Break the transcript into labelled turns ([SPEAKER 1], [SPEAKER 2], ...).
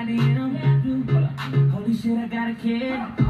[SPEAKER 1] body and I'm blue. Holy shit, I got a kid.